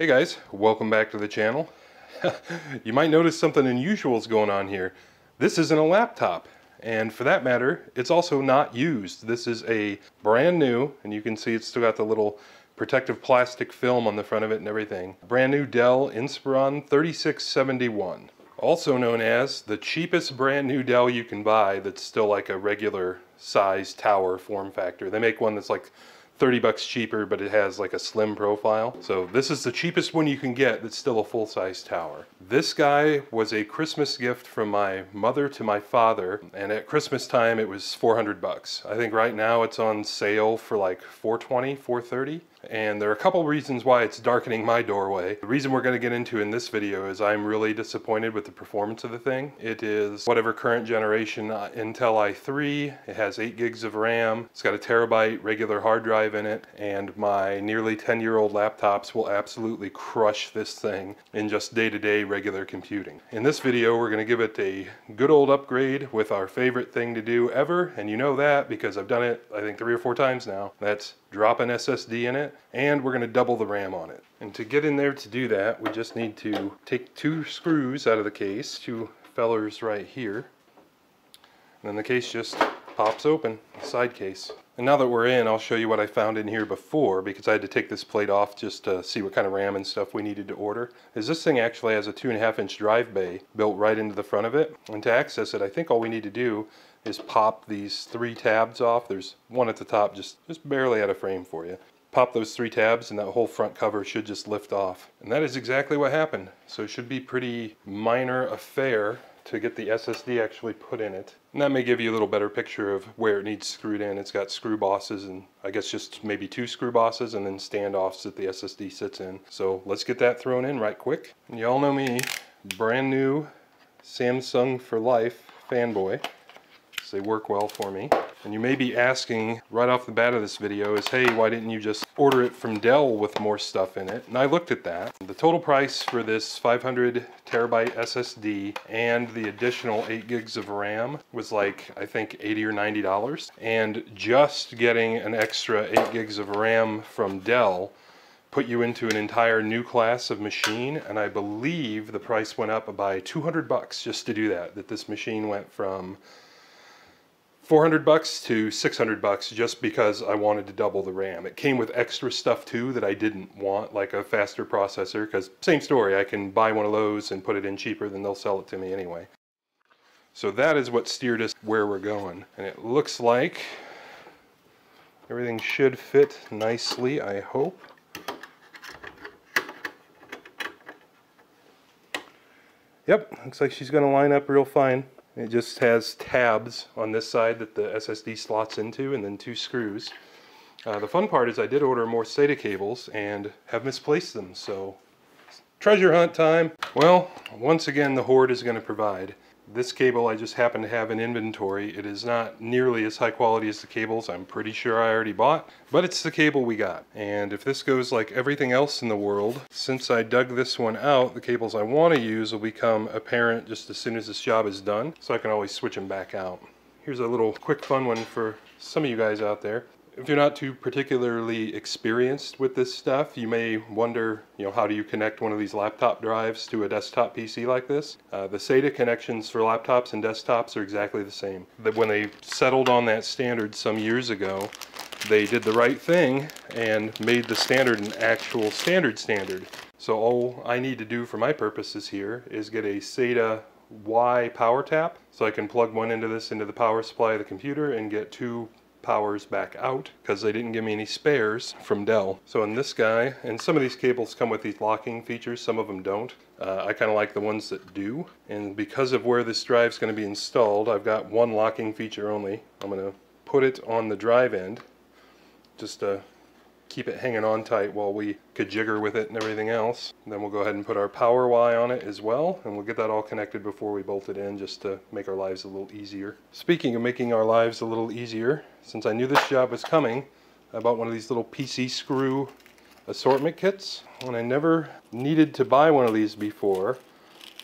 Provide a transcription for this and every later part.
Hey guys, welcome back to the channel. you might notice something unusual is going on here. This isn't a laptop, and for that matter, it's also not used. This is a brand new, and you can see it's still got the little protective plastic film on the front of it and everything. Brand new Dell Inspiron 3671. Also known as the cheapest brand new Dell you can buy that's still like a regular size tower form factor. They make one that's like 30 bucks cheaper, but it has like a slim profile. So this is the cheapest one you can get that's still a full-size tower. This guy was a Christmas gift from my mother to my father, and at Christmas time it was 400 bucks. I think right now it's on sale for like 420, 430. And there are a couple reasons why it's darkening my doorway. The reason we're going to get into in this video is I'm really disappointed with the performance of the thing. It is whatever current generation uh, Intel i3. It has 8 gigs of RAM. It's got a terabyte regular hard drive in it. And my nearly 10 year old laptops will absolutely crush this thing in just day-to-day -day regular computing. In this video we're going to give it a good old upgrade with our favorite thing to do ever. And you know that because I've done it I think three or four times now. That's drop an SSD in it, and we're going to double the RAM on it. And to get in there to do that, we just need to take two screws out of the case, two fellers right here, and then the case just pops open, the side case. And now that we're in, I'll show you what I found in here before because I had to take this plate off just to see what kind of RAM and stuff we needed to order. Is this thing actually has a two and a half inch drive bay built right into the front of it. And to access it, I think all we need to do is pop these three tabs off. There's one at the top just, just barely out of frame for you. Pop those three tabs and that whole front cover should just lift off. And that is exactly what happened. So it should be pretty minor affair to get the SSD actually put in it. And that may give you a little better picture of where it needs screwed in. It's got screw bosses and I guess just maybe two screw bosses and then standoffs that the SSD sits in. So let's get that thrown in right quick. And you all know me, brand new Samsung for life fanboy. They work well for me. And you may be asking right off the bat of this video is, hey, why didn't you just order it from Dell with more stuff in it? And I looked at that. The total price for this 500 terabyte SSD and the additional 8 gigs of RAM was like, I think 80 or $90. And just getting an extra 8 gigs of RAM from Dell put you into an entire new class of machine and I believe the price went up by 200 bucks just to do that that this machine went from 400 bucks to 600 bucks just because I wanted to double the RAM. It came with extra stuff too that I didn't want, like a faster processor, because same story, I can buy one of those and put it in cheaper than they'll sell it to me anyway. So that is what steered us where we're going. And it looks like everything should fit nicely, I hope. Yep, looks like she's going to line up real fine. It just has tabs on this side that the SSD slots into and then two screws. Uh, the fun part is I did order more SATA cables and have misplaced them, so treasure hunt time. Well, once again the hoard is going to provide. This cable I just happen to have in inventory. It is not nearly as high quality as the cables I'm pretty sure I already bought, but it's the cable we got. And if this goes like everything else in the world, since I dug this one out, the cables I want to use will become apparent just as soon as this job is done, so I can always switch them back out. Here's a little quick fun one for some of you guys out there if you're not too particularly experienced with this stuff, you may wonder, you know, how do you connect one of these laptop drives to a desktop PC like this? Uh, the SATA connections for laptops and desktops are exactly the same. When they settled on that standard some years ago, they did the right thing and made the standard an actual standard standard. So all I need to do for my purposes here is get a SATA Y power tap so I can plug one into this into the power supply of the computer and get two powers back out because they didn't give me any spares from Dell. So in this guy, and some of these cables come with these locking features, some of them don't. Uh, I kind of like the ones that do. And because of where this drive is going to be installed, I've got one locking feature only. I'm going to put it on the drive end just to keep it hanging on tight while we could jigger with it and everything else. And then we'll go ahead and put our power Y on it as well, and we'll get that all connected before we bolt it in just to make our lives a little easier. Speaking of making our lives a little easier, since I knew this job was coming, I bought one of these little PC screw assortment kits, and I never needed to buy one of these before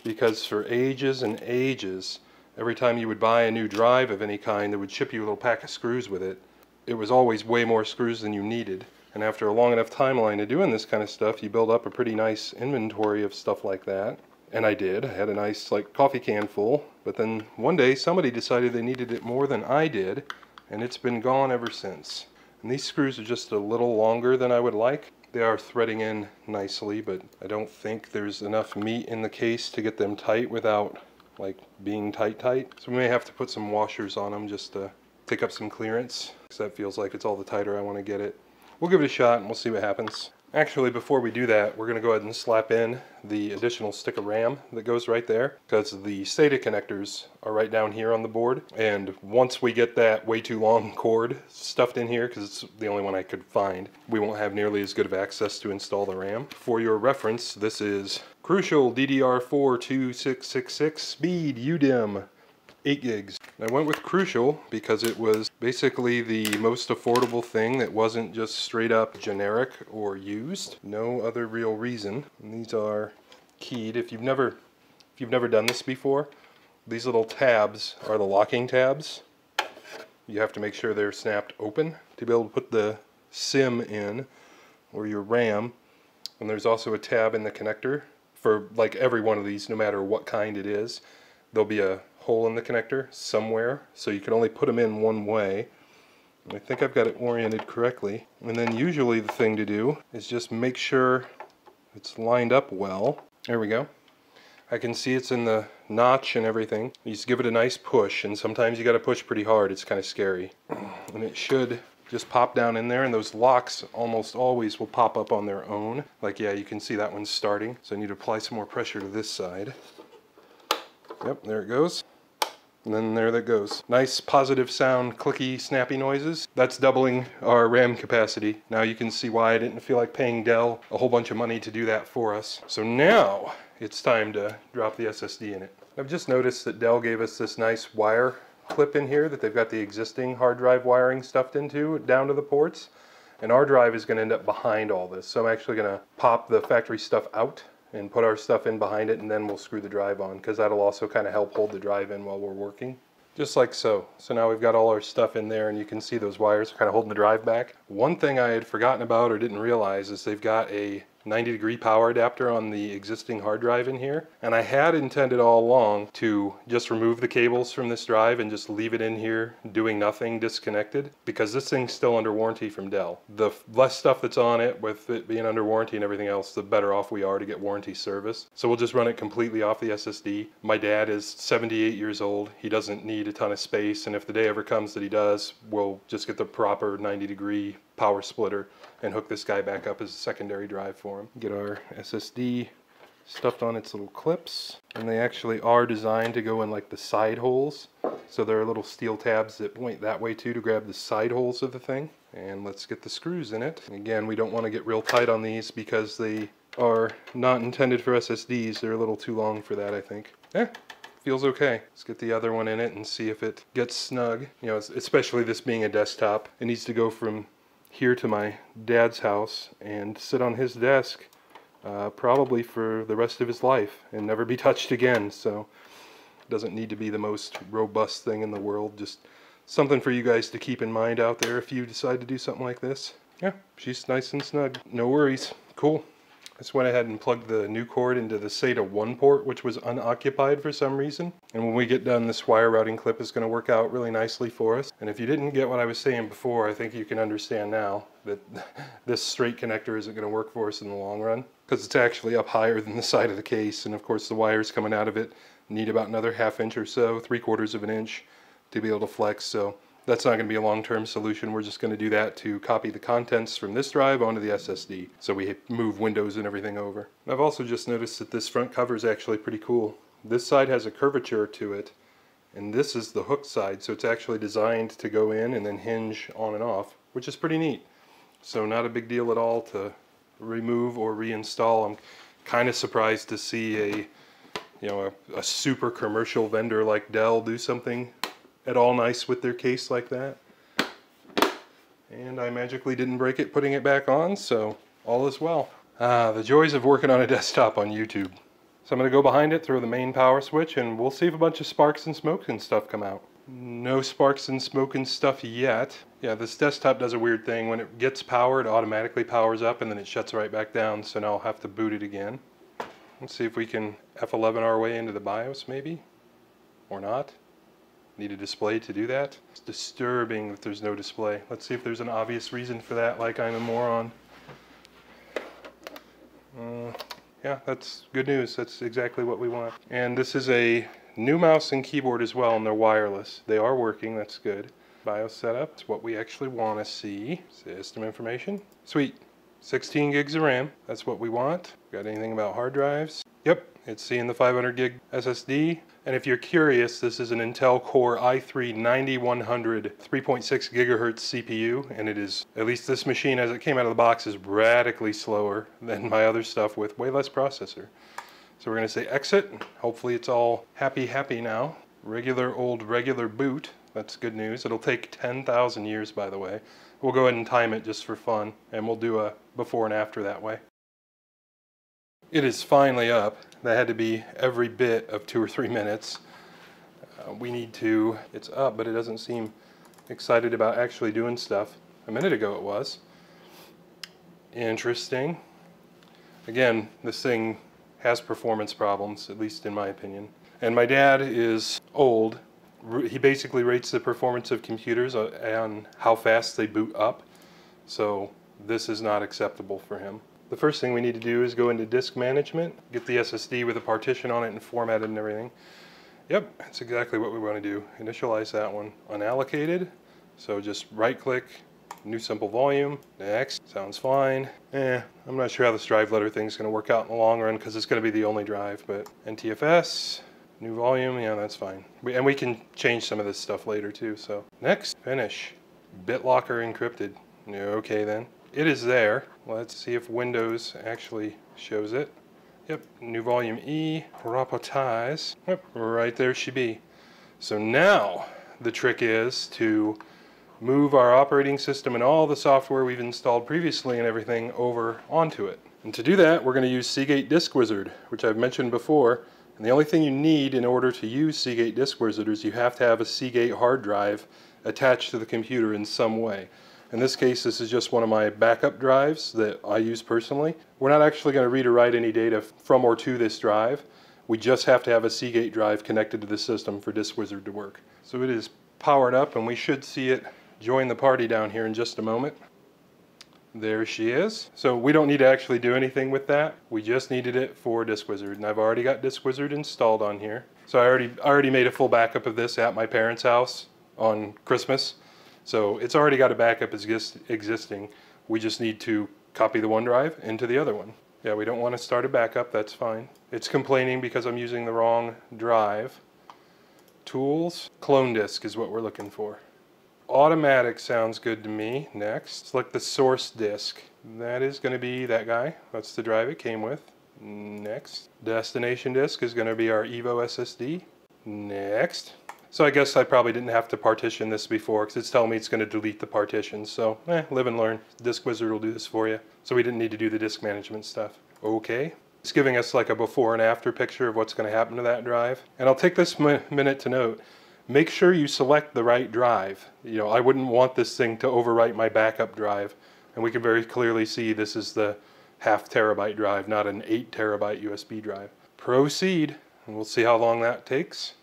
because for ages and ages, every time you would buy a new drive of any kind, they would ship you a little pack of screws with it. It was always way more screws than you needed And after a long enough timeline of doing this kind of stuff, you build up a pretty nice inventory of stuff like that. And I did. I had a nice like coffee can full. But then one day somebody decided they needed it more than I did, and it's been gone ever since. And these screws are just a little longer than I would like. They are threading in nicely, but I don't think there's enough meat in the case to get them tight without like being tight tight. So we may have to put some washers on them just to pick up some clearance because that feels like it's all the tighter I want to get it. We'll give it a shot and we'll see what happens. Actually, before we do that, we're going to go ahead and slap in the additional stick of RAM that goes right there because the SATA connectors are right down here on the board. And once we get that way too long cord stuffed in here, because it's the only one I could find, we won't have nearly as good of access to install the RAM. For your reference, this is Crucial DDR4 2666 speed UDIMM 8 gigs. I went with Crucial because it was basically the most affordable thing that wasn't just straight up generic or used. No other real reason. And these are keyed. If you've never if you've never done this before, these little tabs are the locking tabs. You have to make sure they're snapped open to be able to put the SIM in or your RAM. And there's also a tab in the connector for like every one of these, no matter what kind it is. There'll be a hole in the connector somewhere, so you can only put them in one way. I think I've got it oriented correctly. And then usually the thing to do is just make sure it's lined up well. There we go. I can see it's in the notch and everything. You just give it a nice push, and sometimes you got to push pretty hard. It's kind of scary. And it should just pop down in there, and those locks almost always will pop up on their own. Like, yeah, you can see that one's starting. So I need to apply some more pressure to this side. Yep, there it goes. And then there that goes. Nice positive sound, clicky, snappy noises. That's doubling our RAM capacity. Now you can see why I didn't feel like paying Dell a whole bunch of money to do that for us. So now it's time to drop the SSD in it. I've just noticed that Dell gave us this nice wire clip in here that they've got the existing hard drive wiring stuffed into down to the ports. And our drive is going to end up behind all this. So I'm actually going to pop the factory stuff out and put our stuff in behind it and then we'll screw the drive on because that'll also kind of help hold the drive in while we're working. Just like so. So now we've got all our stuff in there and you can see those wires are kind of holding the drive back. One thing I had forgotten about or didn't realize is they've got a 90 degree power adapter on the existing hard drive in here. And I had intended all along to just remove the cables from this drive and just leave it in here doing nothing disconnected because this thing's still under warranty from Dell. The less stuff that's on it with it being under warranty and everything else, the better off we are to get warranty service. So we'll just run it completely off the SSD. My dad is 78 years old. He doesn't need a ton of space and if the day ever comes that he does, we'll just get the proper 90 degree power splitter and hook this guy back up as a secondary drive for him. Get our SSD stuffed on its little clips. And they actually are designed to go in like the side holes. So there are little steel tabs that point that way too to grab the side holes of the thing. And let's get the screws in it. Again we don't want to get real tight on these because they are not intended for SSDs they're a little too long for that I think. Yeah feels okay. Let's get the other one in it and see if it gets snug. You know, especially this being a desktop, it needs to go from here to my dad's house and sit on his desk uh, probably for the rest of his life and never be touched again. So it doesn't need to be the most robust thing in the world. Just something for you guys to keep in mind out there if you decide to do something like this. Yeah, she's nice and snug. No worries. Cool. I just went ahead and plugged the new cord into the SATA 1 port, which was unoccupied for some reason. And when we get done, this wire routing clip is going to work out really nicely for us. And if you didn't get what I was saying before, I think you can understand now that this straight connector isn't going to work for us in the long run. Because it's actually up higher than the side of the case. And of course the wires coming out of it need about another half inch or so, three quarters of an inch to be able to flex. So that's not going to be a long-term solution. We're just going to do that to copy the contents from this drive onto the SSD. So we move windows and everything over. I've also just noticed that this front cover is actually pretty cool. This side has a curvature to it, and this is the hook side, so it's actually designed to go in and then hinge on and off, which is pretty neat. So not a big deal at all to remove or reinstall. I'm kind of surprised to see a you know a, a super commercial vendor like Dell do something at all nice with their case like that. And I magically didn't break it putting it back on, so all is well. Ah, the joys of working on a desktop on YouTube. So I'm going to go behind it, throw the main power switch, and we'll see if a bunch of sparks and smoke and stuff come out. No sparks and smoke and stuff yet. Yeah, this desktop does a weird thing. When it gets power, it automatically powers up and then it shuts right back down. So now I'll have to boot it again. Let's see if we can F11 our way into the BIOS maybe, or not. Need a display to do that. It's disturbing that there's no display. Let's see if there's an obvious reason for that, like I'm a moron. Uh, yeah, that's good news. That's exactly what we want. And this is a new mouse and keyboard as well, and they're wireless. They are working, that's good. BIOS setup, it's what we actually want to see. System information. Sweet. 16 gigs of RAM, that's what we want. Got anything about hard drives? Yep, it's seeing the 500 gig SSD. And if you're curious, this is an Intel Core i3 9100 3.6 gigahertz CPU, and it is, at least this machine as it came out of the box, is radically slower than my other stuff with way less processor. So we're going to say exit. Hopefully it's all happy, happy now. Regular old regular boot. That's good news. It'll take 10,000 years, by the way. We'll go ahead and time it just for fun, and we'll do a before and after that way. It is finally up. That had to be every bit of two or three minutes. Uh, we need to, it's up, but it doesn't seem excited about actually doing stuff. A minute ago it was. Interesting. Again, this thing has performance problems, at least in my opinion. And my dad is old. He basically rates the performance of computers on how fast they boot up. So this is not acceptable for him. The first thing we need to do is go into disk management, get the SSD with a partition on it and format it and everything. Yep, that's exactly what we want to do. Initialize that one. Unallocated, so just right click, new simple volume, next, sounds fine. Eh, I'm not sure how this drive letter thing is going to work out in the long run because it's going to be the only drive, but NTFS, new volume, yeah, that's fine. We, and we can change some of this stuff later too, so. Next, finish. BitLocker encrypted. Okay then. It is there. Let's see if Windows actually shows it. Yep, new volume E, Rapotize. Yep, right there she be. So now the trick is to move our operating system and all the software we've installed previously and everything over onto it. And to do that, we're going to use Seagate DiscWizard, which I've mentioned before. And the only thing you need in order to use Seagate DiscWizard is you have to have a Seagate hard drive attached to the computer in some way. In this case, this is just one of my backup drives that I use personally. We're not actually going to read or write any data from or to this drive. We just have to have a Seagate drive connected to the system for DiscWizard to work. So it is powered up and we should see it join the party down here in just a moment. There she is. So we don't need to actually do anything with that. We just needed it for DiscWizard and I've already got DiscWizard installed on here. So I already, I already made a full backup of this at my parents' house on Christmas. So it's already got a backup exist existing. We just need to copy the one drive into the other one. Yeah, we don't want to start a backup, that's fine. It's complaining because I'm using the wrong drive. Tools, clone disk is what we're looking for. Automatic sounds good to me. Next, select the source disk. That is going to be that guy. That's the drive it came with. Next, destination disk is going to be our Evo SSD. Next, so I guess I probably didn't have to partition this before because it's telling me it's going to delete the partitions. So eh, live and learn. DiscWizard will do this for you. So we didn't need to do the disk management stuff. Okay. It's giving us like a before and after picture of what's going to happen to that drive. And I'll take this minute to note, make sure you select the right drive. You know, I wouldn't want this thing to overwrite my backup drive. And we can very clearly see this is the half terabyte drive, not an 8 terabyte USB drive. Proceed, and we'll see how long that takes.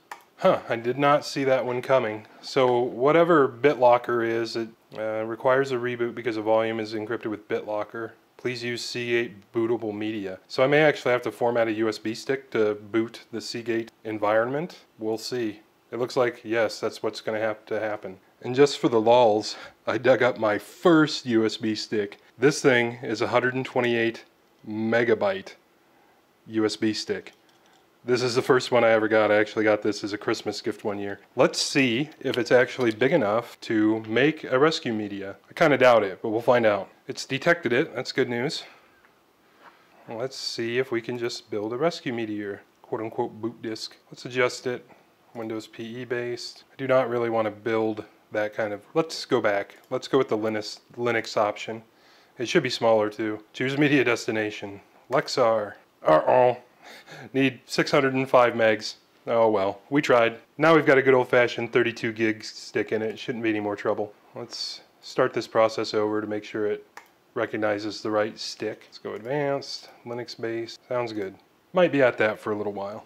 Huh, I did not see that one coming. So whatever BitLocker is, it uh, requires a reboot because the volume is encrypted with BitLocker. Please use Seagate bootable media. So I may actually have to format a USB stick to boot the Seagate environment. We'll see. It looks like, yes, that's what's going to have to happen. And just for the lulls, I dug up my first USB stick. This thing is 128 megabyte USB stick. This is the first one I ever got. I actually got this as a Christmas gift one year. Let's see if it's actually big enough to make a rescue media. I kind of doubt it, but we'll find out. It's detected it. That's good news. Let's see if we can just build a rescue media, quote unquote boot disk. Let's adjust it. Windows PE based. I do not really want to build that kind of, let's go back. Let's go with the Linux, Linux option. It should be smaller too. Choose media destination. Lexar. Uh-oh. Need 605 megs. Oh well, we tried. Now we've got a good old-fashioned 32 gig stick in it. Shouldn't be any more trouble. Let's start this process over to make sure it recognizes the right stick. Let's go advanced, Linux based, sounds good. Might be at that for a little while.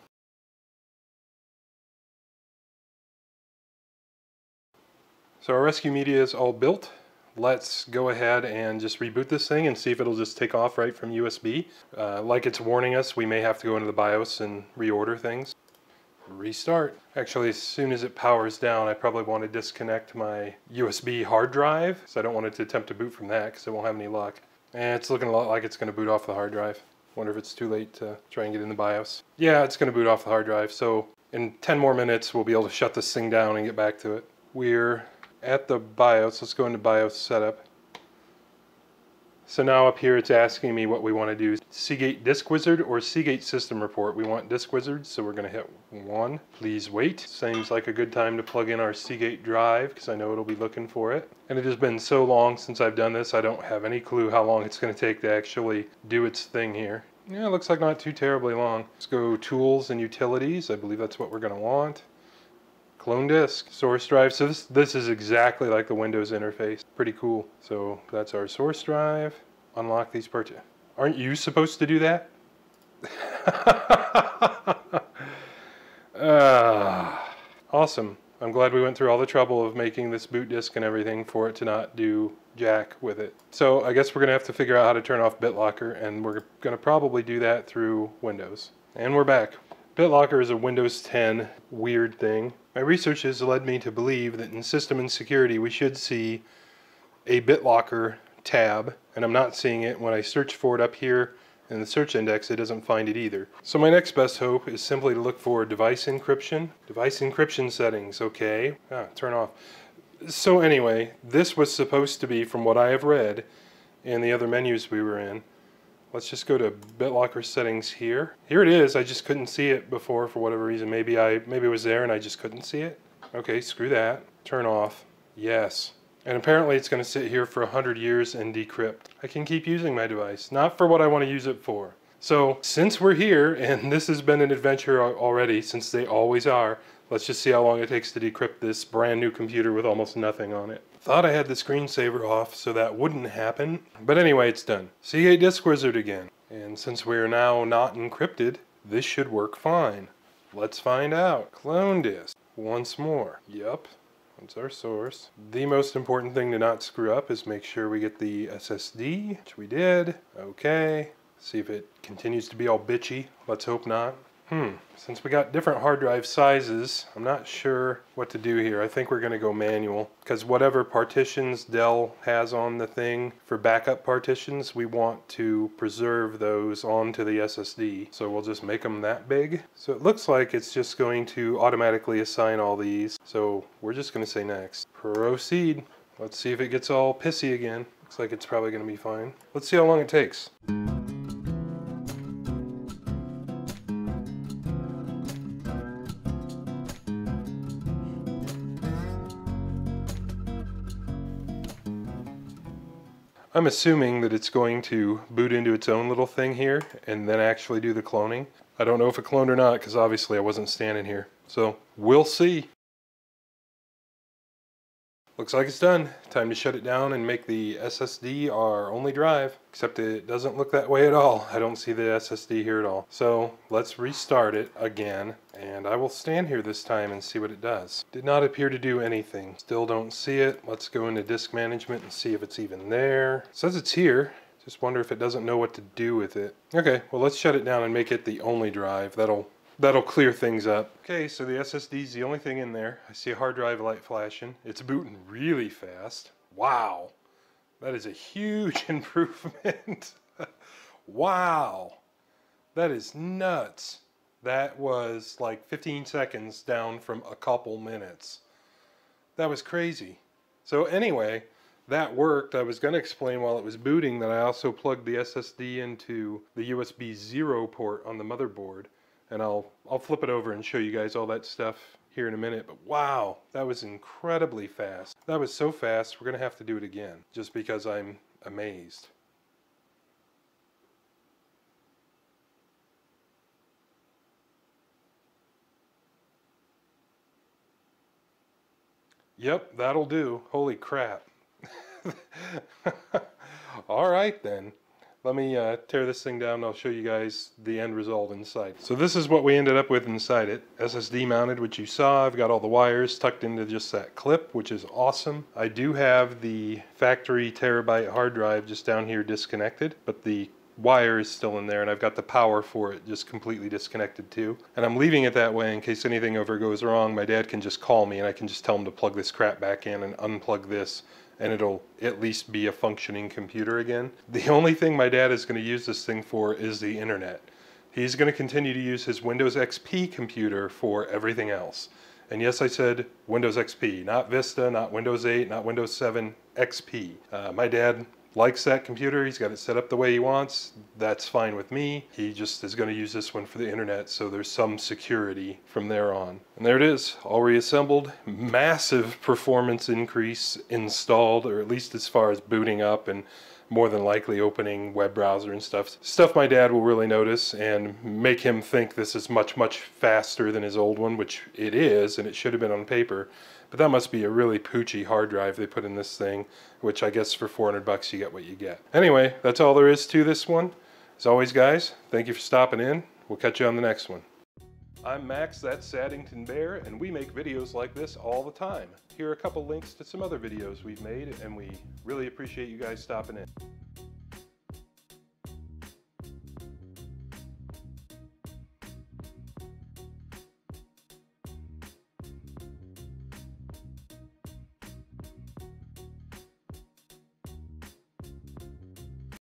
So our rescue media is all built. Let's go ahead and just reboot this thing and see if it'll just take off right from USB. Uh, like it's warning us, we may have to go into the BIOS and reorder things. Restart. Actually, as soon as it powers down, I probably want to disconnect my USB hard drive, so I don't want it to attempt to boot from that because it won't have any luck. And it's looking a lot like it's going to boot off the hard drive. Wonder if it's too late to try and get in the BIOS. Yeah, it's going to boot off the hard drive, so in 10 more minutes we'll be able to shut this thing down and get back to it. We're at the BIOS. Let's go into BIOS setup. So now up here it's asking me what we want to do. Seagate DiscWizard or Seagate System Report. We want DiscWizard, so we're going to hit 1. Please wait. Seems like a good time to plug in our Seagate drive because I know it'll be looking for it. And it has been so long since I've done this, I don't have any clue how long it's going to take to actually do its thing here. Yeah, it looks like not too terribly long. Let's go Tools and Utilities. I believe that's what we're going to want. Clone disk, source drive. So this, this is exactly like the Windows interface. Pretty cool. So that's our source drive. Unlock these parts. Aren't you supposed to do that? uh, awesome. I'm glad we went through all the trouble of making this boot disk and everything for it to not do jack with it. So I guess we're going to have to figure out how to turn off BitLocker and we're going to probably do that through Windows. And we're back. BitLocker is a Windows 10 weird thing. My research has led me to believe that in system and security we should see a BitLocker tab, and I'm not seeing it. When I search for it up here in the search index, it doesn't find it either. So my next best hope is simply to look for device encryption. Device encryption settings, okay. Ah, turn off. So anyway, this was supposed to be, from what I have read in the other menus we were in, Let's just go to BitLocker settings here. Here it is. I just couldn't see it before for whatever reason. Maybe I maybe it was there and I just couldn't see it. Okay, screw that. Turn off. Yes. And apparently it's going to sit here for 100 years and decrypt. I can keep using my device, not for what I want to use it for. So since we're here, and this has been an adventure already, since they always are, let's just see how long it takes to decrypt this brand new computer with almost nothing on it. Thought I had the screensaver off so that wouldn't happen. But anyway, it's done. Seagate DiscWizard again. And since we're now not encrypted, this should work fine. Let's find out. Clone disk. Once more. Yup. That's our source. The most important thing to not screw up is make sure we get the SSD, which we did. Okay. See if it continues to be all bitchy. Let's hope not. Hmm, since we got different hard drive sizes, I'm not sure what to do here. I think we're going to go manual because whatever partitions Dell has on the thing for backup partitions, we want to preserve those onto the SSD. So we'll just make them that big. So it looks like it's just going to automatically assign all these. So we're just going to say next. Proceed. Let's see if it gets all pissy again. Looks like it's probably going to be fine. Let's see how long it takes. I'm assuming that it's going to boot into its own little thing here and then actually do the cloning. I don't know if it cloned or not because obviously I wasn't standing here. So we'll see. Looks like it's done. Time to shut it down and make the SSD our only drive. Except it doesn't look that way at all. I don't see the SSD here at all. So let's restart it again and I will stand here this time and see what it does. Did not appear to do anything. Still don't see it. Let's go into disk management and see if it's even there. It says it's here. Just wonder if it doesn't know what to do with it. Okay, well let's shut it down and make it the only drive. That'll That'll clear things up. Okay, so the SSD is the only thing in there. I see a hard drive light flashing. It's booting really fast. Wow. That is a huge improvement. wow. That is nuts. That was like 15 seconds down from a couple minutes. That was crazy. So anyway, that worked. I was going to explain while it was booting that I also plugged the SSD into the USB 0 port on the motherboard and I'll I'll flip it over and show you guys all that stuff here in a minute. But wow, that was incredibly fast. That was so fast, we're gonna have to do it again, just because I'm amazed. Yep, that'll do. Holy crap. All right then. Let me uh, tear this thing down I'll show you guys the end result inside. So this is what we ended up with inside it. SSD mounted, which you saw. I've got all the wires tucked into just that clip, which is awesome. I do have the factory terabyte hard drive just down here disconnected, but the wire is still in there and I've got the power for it just completely disconnected too. And I'm leaving it that way in case anything ever goes wrong. My dad can just call me and I can just tell him to plug this crap back in and unplug this and it'll at least be a functioning computer again. The only thing my dad is going to use this thing for is the internet. He's going to continue to use his Windows XP computer for everything else. And yes, I said Windows XP, not Vista, not Windows 8, not Windows 7, XP. Uh, my dad likes that computer. He's got it set up the way he wants. That's fine with me. He just is going to use this one for the internet, so there's some security from there on. And there it is, all reassembled. Massive performance increase installed, or at least as far as booting up and more than likely opening web browser and stuff. Stuff my dad will really notice and make him think this is much, much faster than his old one, which it is, and it should have been on paper. But that must be a really poochy hard drive they put in this thing, which I guess for 400 bucks you get what you get. Anyway, that's all there is to this one. As always, guys, thank you for stopping in. We'll catch you on the next one. I'm Max, that's Saddington Bear, and we make videos like this all the time. Here are a couple links to some other videos we've made, and we really appreciate you guys stopping in.